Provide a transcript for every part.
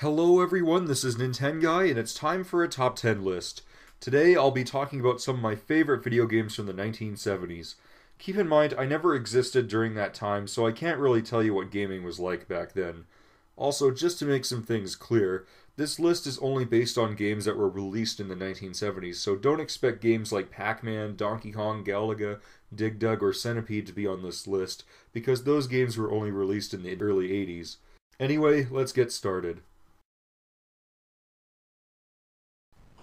Hello everyone, this is Nin10Guy, and it's time for a top 10 list. Today I'll be talking about some of my favorite video games from the 1970s. Keep in mind, I never existed during that time, so I can't really tell you what gaming was like back then. Also, just to make some things clear, this list is only based on games that were released in the 1970s, so don't expect games like Pac-Man, Donkey Kong, Galaga, Dig Dug, or Centipede to be on this list, because those games were only released in the early 80s. Anyway, let's get started.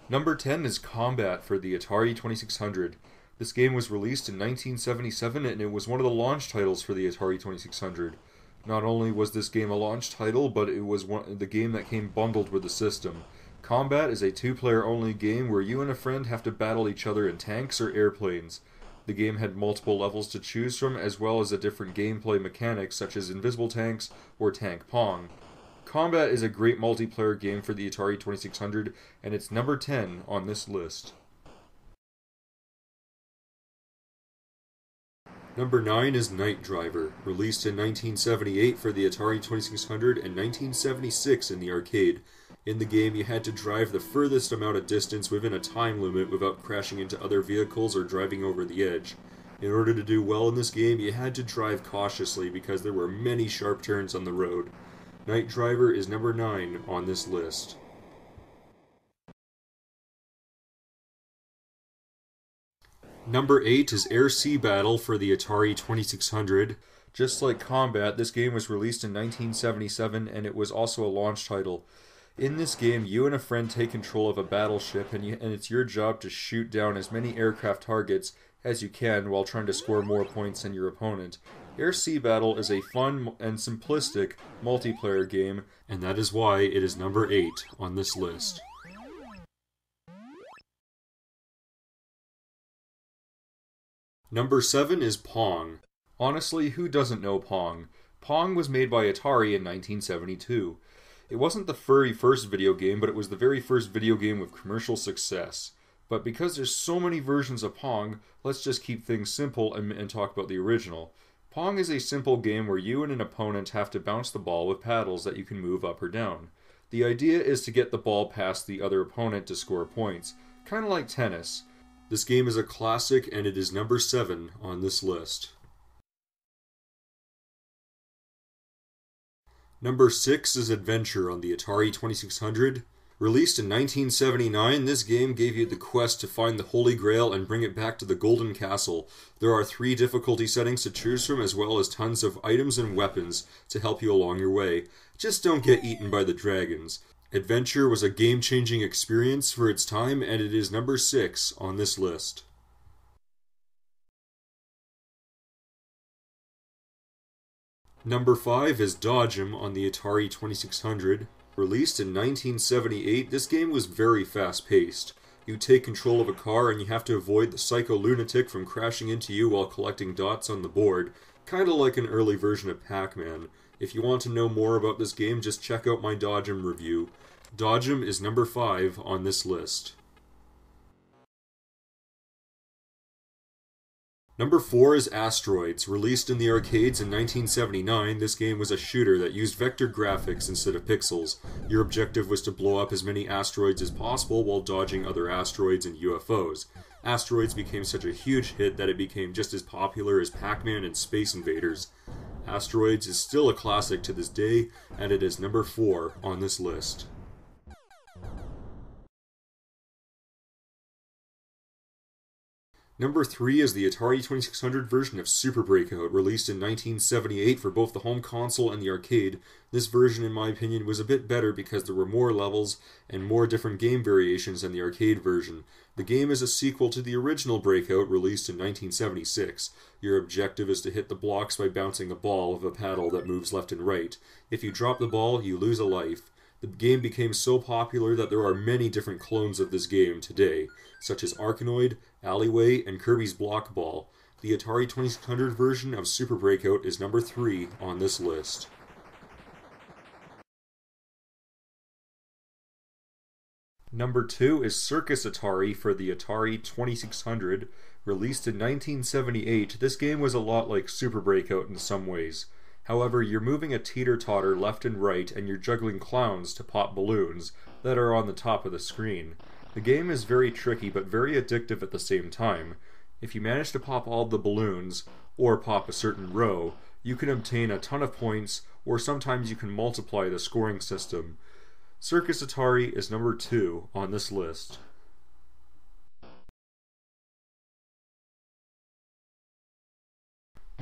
Number 10 is Combat for the Atari 2600. This game was released in 1977 and it was one of the launch titles for the Atari 2600. Not only was this game a launch title, but it was one, the game that came bundled with the system. Combat is a two player only game where you and a friend have to battle each other in tanks or airplanes. The game had multiple levels to choose from, as well as a different gameplay mechanics such as invisible tanks or tank pong. Combat is a great multiplayer game for the Atari 2600, and it's number 10 on this list. Number 9 is Night Driver, released in 1978 for the Atari 2600 and 1976 in the arcade. In the game, you had to drive the furthest amount of distance within a time limit without crashing into other vehicles or driving over the edge. In order to do well in this game, you had to drive cautiously because there were many sharp turns on the road. Night Driver is number 9 on this list. Number 8 is Air Sea Battle for the Atari 2600. Just like Combat, this game was released in 1977 and it was also a launch title. In this game, you and a friend take control of a battleship and, you, and it's your job to shoot down as many aircraft targets as you can while trying to score more points than your opponent. Air Sea Battle is a fun and simplistic multiplayer game, and that is why it is number 8 on this list. Number 7 is Pong. Honestly, who doesn't know Pong? Pong was made by Atari in 1972. It wasn't the very first video game, but it was the very first video game with commercial success. But because there's so many versions of Pong, let's just keep things simple and, and talk about the original. Pong is a simple game where you and an opponent have to bounce the ball with paddles that you can move up or down. The idea is to get the ball past the other opponent to score points, kind of like tennis. This game is a classic and it is number 7 on this list. Number 6 is Adventure on the Atari 2600. Released in 1979, this game gave you the quest to find the Holy Grail and bring it back to the Golden Castle. There are three difficulty settings to choose from, as well as tons of items and weapons to help you along your way. Just don't get eaten by the dragons. Adventure was a game changing experience for its time, and it is number 6 on this list. Number 5 is Dodge'em on the Atari 2600. Released in 1978, this game was very fast paced. You take control of a car and you have to avoid the psycho lunatic from crashing into you while collecting dots on the board, kinda like an early version of Pac Man. If you want to know more about this game, just check out my Dodge'em review. Dodge'em is number 5 on this list. Number 4 is Asteroids. Released in the arcades in 1979, this game was a shooter that used vector graphics instead of pixels. Your objective was to blow up as many asteroids as possible while dodging other asteroids and UFOs. Asteroids became such a huge hit that it became just as popular as Pac Man and Space Invaders. Asteroids is still a classic to this day, and it is number 4 on this list. Number 3 is the Atari 2600 version of Super Breakout, released in 1978 for both the home console and the arcade. This version, in my opinion, was a bit better because there were more levels and more different game variations than the arcade version. The game is a sequel to the original Breakout, released in 1976. Your objective is to hit the blocks by bouncing a ball with a paddle that moves left and right. If you drop the ball, you lose a life. The game became so popular that there are many different clones of this game today, such as Arkanoid, Alleyway, and Kirby's Block Ball. The Atari 2600 version of Super Breakout is number 3 on this list. Number 2 is Circus Atari for the Atari 2600. Released in 1978, this game was a lot like Super Breakout in some ways. However, you're moving a teeter totter left and right, and you're juggling clowns to pop balloons that are on the top of the screen. The game is very tricky but very addictive at the same time. If you manage to pop all the balloons, or pop a certain row, you can obtain a ton of points, or sometimes you can multiply the scoring system. Circus Atari is number two on this list.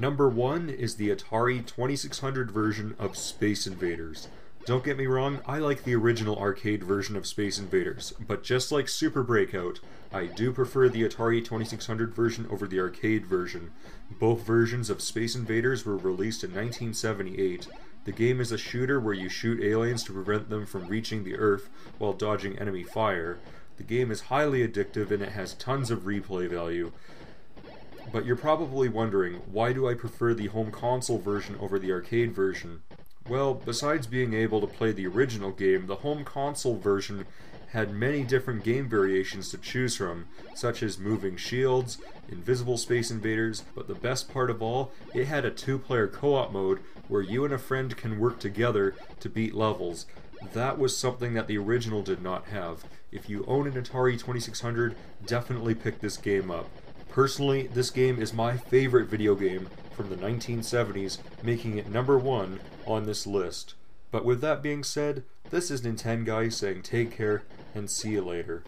Number one is the Atari 2600 version of Space Invaders. Don't get me wrong, I like the original arcade version of Space Invaders, but just like Super Breakout, I do prefer the Atari 2600 version over the arcade version. Both versions of Space Invaders were released in 1978. The game is a shooter where you shoot aliens to prevent them from reaching the Earth while dodging enemy fire. The game is highly addictive and it has tons of replay value. But you're probably wondering, why do I prefer the home console version over the arcade version? Well, besides being able to play the original game, the home console version had many different game variations to choose from, such as moving shields, invisible space invaders, but the best part of all, it had a two player co op mode where you and a friend can work together to beat levels. That was something that the original did not have. If you own an Atari 2600, definitely pick this game up. Personally, this game is my favorite video game from the 1970s, making it number one on this list. But with that being said, this is Nintendo Guy saying take care and see you later.